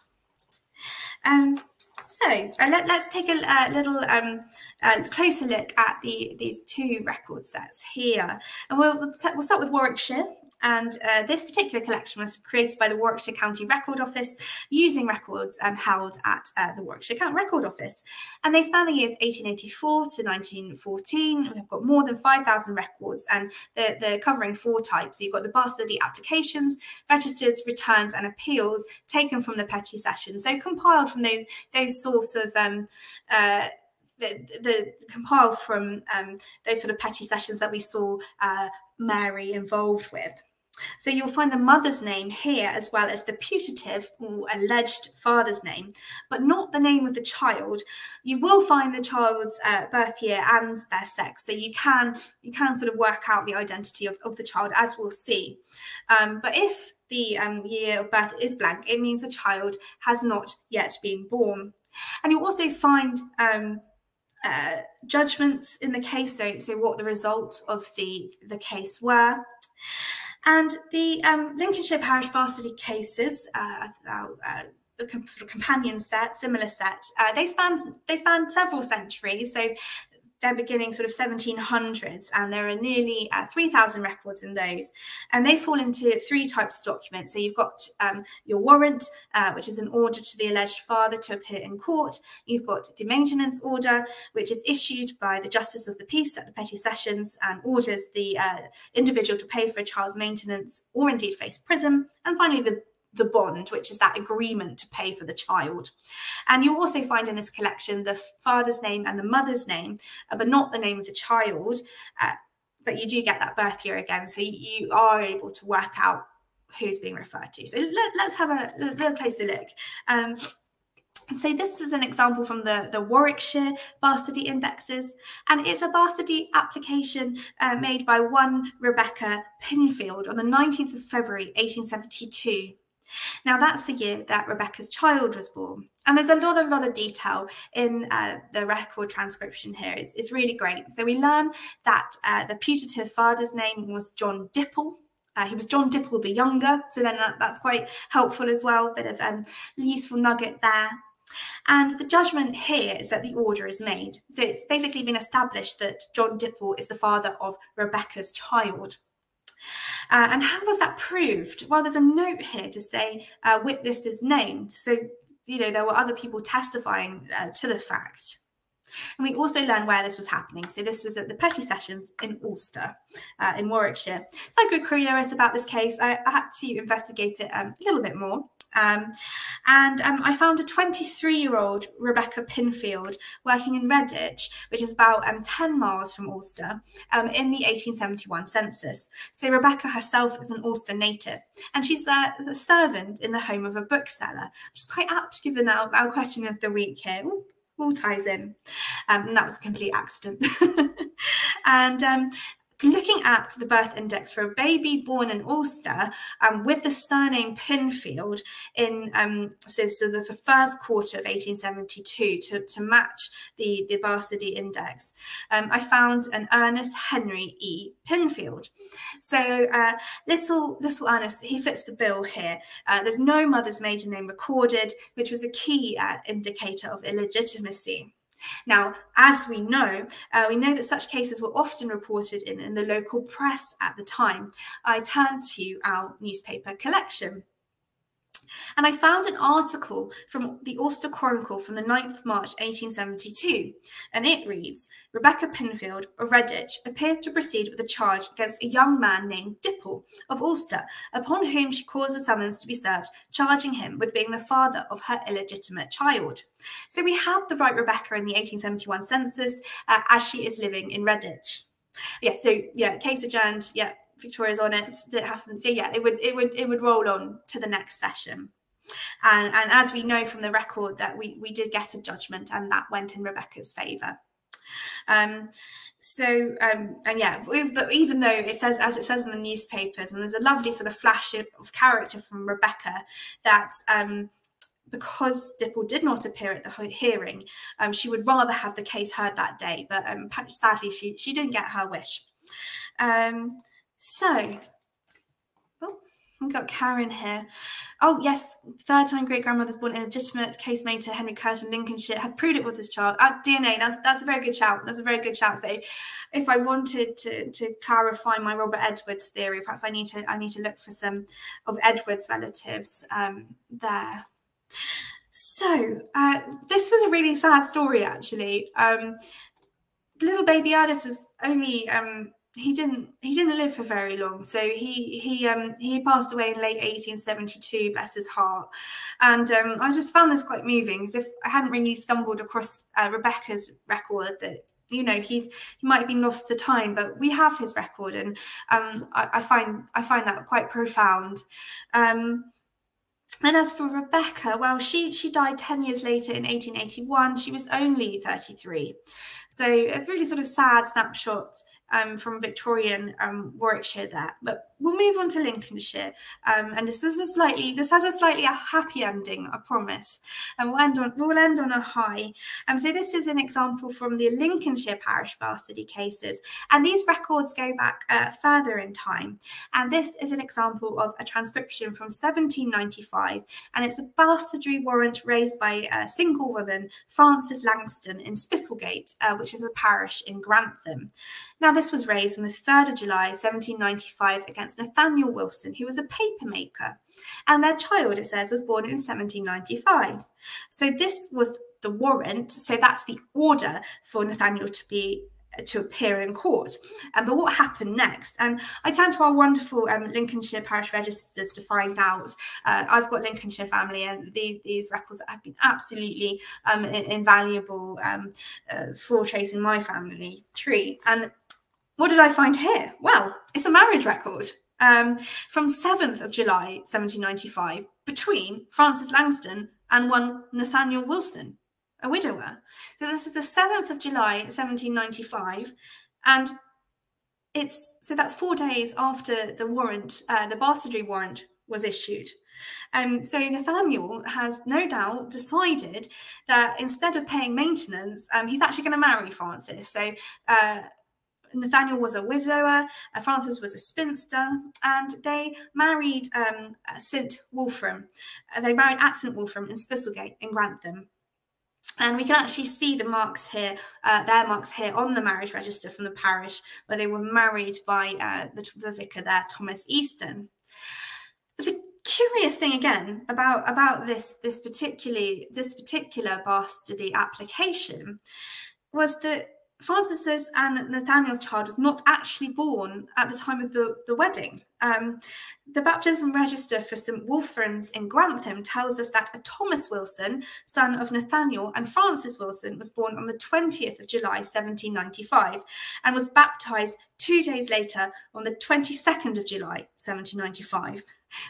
Um, so uh, let, us take a, a little um, uh, closer look at the these two record sets here. And we'll, we'll start with Warwickshire. And uh, this particular collection was created by the Warwickshire County Record Office using records um, held at uh, the Warwickshire County Record Office. And they span the years 1884 to 1914. We've got more than 5,000 records and they're, they're covering four types. So you've got the bastardy applications, registers, returns, and appeals taken from the petty session. So compiled from those, those sorts of um, uh, the, the, compiled from um, those sort of petty sessions that we saw uh, Mary involved with. So you'll find the mother's name here as well as the putative or alleged father's name, but not the name of the child. You will find the child's uh, birth year and their sex, so you can you can sort of work out the identity of, of the child as we'll see. Um, but if the um, year of birth is blank, it means the child has not yet been born. And you'll also find um, uh, judgments in the case, so, so what the results of the, the case were. And the um, Lincolnshire Parish Bastardy cases, uh, uh, uh sort of companion set, similar set, uh, they span they span several centuries. So they're beginning sort of 1700s, and there are nearly uh, 3,000 records in those. And they fall into three types of documents. So you've got um, your warrant, uh, which is an order to the alleged father to appear in court. You've got the maintenance order, which is issued by the Justice of the Peace at the Petty Sessions and orders the uh, individual to pay for a child's maintenance or indeed face prison. And finally, the the bond, which is that agreement to pay for the child. And you'll also find in this collection the father's name and the mother's name, uh, but not the name of the child. Uh, but you do get that birth year again, so you are able to work out who's being referred to. So let, us have a little closer look. Um, so this is an example from the, the Warwickshire bastardy indexes, and it's a bastardy application uh, made by one Rebecca Pinfield on the 19th of February 1872. Now, that's the year that Rebecca's child was born. And there's a lot, a lot of detail in uh, the record transcription here. It's, it's, really great. So we learn that uh, the putative father's name was John Dipple. Uh, he was John Dipple the younger, so then that, that's quite helpful as well. Bit of um, useful nugget there. And the judgment here is that the order is made. So it's basically been established that John Dipple is the father of Rebecca's child. Uh, and how was that proved? Well, there's a note here to say uh, witnesses named. So, you know, there were other people testifying uh, to the fact. And we also learned where this was happening. So this was at the Petty Sessions in Alcester, uh, in Warwickshire. So I grew curious about this case. I, I had to investigate it um, a little bit more. Um, and um, I found a 23 year old Rebecca Pinfield working in Redditch, which is about um, 10 miles from Alcester, um, in the 1871 census. So Rebecca herself is an Alcester native, and she's uh, a servant in the home of a bookseller, which is quite apt given our, our question of the week here. All ties in. Um, and that was a complete accident. and um, looking at the birth index for a baby born in Alcester um, with the surname Pinfield in um, so, so the, the, first quarter of 1872 to, to match the, the bastardy index, um, I found an Ernest Henry E. Pinfield. So uh, little little Ernest, he fits the bill here. Uh, there's no mother's maiden name recorded, which was a key uh, indicator of illegitimacy. Now, as we know, uh, we know that such cases were often reported in, in the local press at the time. I turn to our newspaper collection. And I found an article from the Alcester Chronicle from the 9th March 1872, and it reads Rebecca Pinfield of Redditch appeared to proceed with a charge against a young man named Dipple of Alcester, upon whom she caused a summons to be served, charging him with being the father of her illegitimate child. So we have the right Rebecca in the 1871 census uh, as she is living in Redditch. Yeah, so yeah, case adjourned. Yeah, Victoria's on it. It happens. So yeah, it would it would it would roll on to the next session. And and as we know from the record that we we did get a judgment and that went in Rebecca's favour. Um, so um, and yeah, even though it says as it says in the newspapers, and there's a lovely sort of flash of character from Rebecca that um, because Dipple did not appear at the hearing, um, she would rather have the case heard that day. But um, sadly, she she didn't get her wish. Um, so, oh, we've got Karen here. Oh, yes, third time great grandmother's born in a legitimate case made to Henry Curtin, Lincolnshire, have proved it with this child. Uh, DNA, that's that's a very good shout. That's a very good shout. So, if I wanted to to clarify my Robert Edwards theory, perhaps I need to I need to look for some of Edwards' relatives um, there. So, uh, this was a really sad story, actually. Um, little baby Alice was only um, he didn't he didn't live for very long so he he um he passed away in late 1872 bless his heart and um i just found this quite moving as if i hadn't really stumbled across uh, rebecca's record that you know he's he might have been lost to time but we have his record and um i, I find i find that quite profound um and as for Rebecca, well, she she died 10 years later in 1881. She was only 33. So a really sort of sad snapshot um, from Victorian um, Warwickshire there. But we'll move on to Lincolnshire, um, and this is a slightly this has a slightly a happy ending, I promise. And we'll end on we'll end on a high. Um, so this is an example from the Lincolnshire parish bastardy cases, and these records go back uh, further in time. And this is an example of a transcription from 1795, and it's a bastardry warrant raised by a single woman, Frances Langston, in Spittlegate, uh, which is a parish in Grantham. Now this was raised on the 3rd of July 1795 against Nathaniel Wilson, who was a papermaker. And their child, it says, was born in 1795. So this was the warrant. So that's the order for Nathaniel to be to appear in court. Um, but what happened next? And I turned to our wonderful um, Lincolnshire parish registers to find out. Uh, I've got Lincolnshire family, and the, these records have been absolutely um, invaluable um, uh, for tracing my family tree. And what did I find here? Well, it's a marriage record um, from 7th of July 1795 between Frances Langston and one Nathaniel Wilson, a widower. So this is the 7th of July 1795, and it's so that's four days after the warrant, uh, the bastardry warrant was issued. Um, so Nathaniel has no doubt decided that instead of paying maintenance, um, he's actually going to marry Francis. So uh, Nathaniel was a widower, uh, Frances was a spinster, and they married um, St. Wulfram. Uh, they married at St. Wulfram in Spittlegate in Grantham. And we can actually see the marks here, uh, their marks here on the marriage register from the parish where they were married by uh, the, the vicar there, Thomas Easton. The curious thing again about about this this particularly this particular bastardy application was that Frances's and Nathaniel's child was not actually born at the time of the, the wedding. Um, the baptism register for St Wulfram's in Grantham tells us that a Thomas Wilson, son of Nathaniel and Frances Wilson, was born on the 20th of July 1795 and was baptized two days later on the 22nd of July 1795.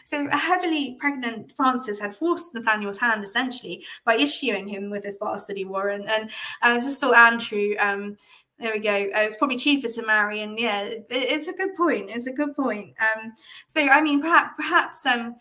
So a heavily pregnant Frances had forced Nathaniel's hand essentially by issuing him with this bastardy warrant. And I just saw Andrew um, there we go. Uh, it's probably cheaper to marry, and yeah, it, it's a good point. It's a good point. Um, so I mean, perhaps perhaps um,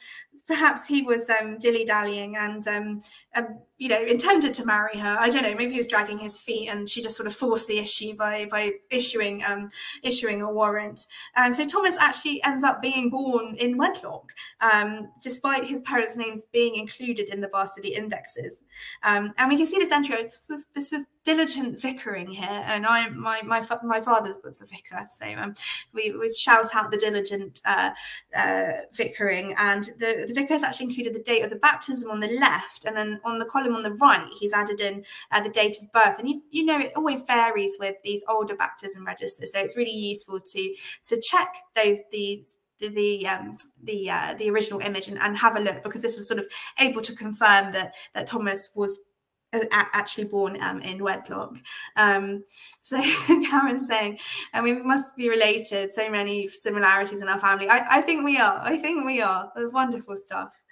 perhaps he was um, dilly dallying, and um, um, you know, intended to marry her. I don't know. Maybe he was dragging his feet, and she just sort of forced the issue by by issuing um, issuing a warrant. And so Thomas actually ends up being born in wedlock, um, despite his parents' names being included in the bastardy indexes. Um, and we can see this entry. This, was, this is diligent vicaring here, and I my my my father was a vicar, so um, we, we shout out the diligent uh, uh, vicariing, and the the vicar has actually included the date of the baptism on the left, and then on the column on the right, he's added in uh, the date of birth, and you you know it always varies with these older baptism registers, so it's really useful to to check those these the the um, the, uh, the original image and, and have a look because this was sort of able to confirm that that Thomas was actually born um, in wedlock. Um, so Karen's saying, and we must be related. So many similarities in our family. I, I think we are. I think we are. There's wonderful stuff.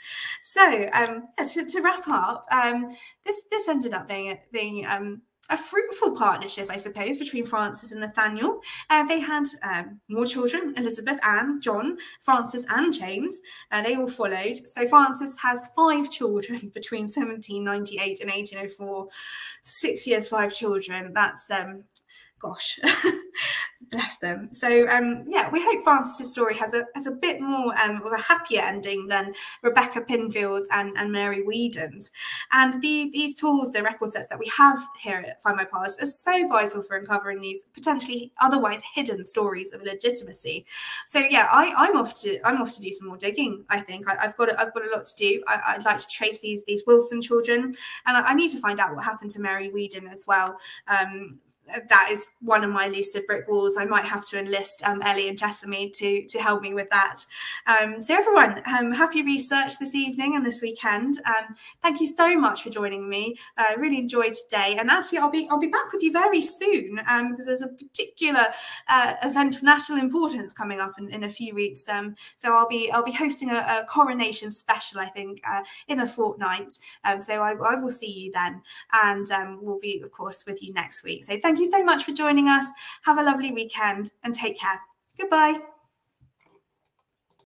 So um, to, to, wrap up, um, this this ended up being being um, a fruitful partnership, I suppose, between Frances and Nathaniel. Uh, they had um, more children Elizabeth, Anne, John, Francis, and James. Uh, they all followed. So Frances has five children between 1798 and 1804. Six years, five children. That's um, gosh, bless them. So um, yeah, we hope Frances's story has a has a bit more um, of a happier ending than Rebecca Pinfield's and, and Mary Weedon's. And the, these tools, the record sets that we have here at Findmypast, are so vital for uncovering these potentially otherwise hidden stories of legitimacy. So yeah, I, I'm off to I'm off to do some more digging. I think I, have got a, I've got a lot to do. I, would like to trace these these Wilson children, and I, I, need to find out what happened to Mary Weedon as well. Um, that is one of my elusive brick walls. I might have to enlist um, Ellie and Jessamy to to help me with that. Um, so everyone, um, happy research this evening and this weekend. Um, thank you so much for joining me. I uh, really enjoyed today, and actually I'll be I'll be back with you very soon um, because there's a particular uh, event of national importance coming up in, in a few weeks. Um, so I'll be I'll be hosting a, a coronation special, I think, uh, in a fortnight. so I, I, will see you then, and we'll be of course with you next week. So thank you so much for joining us. Have a lovely weekend and take care. Goodbye.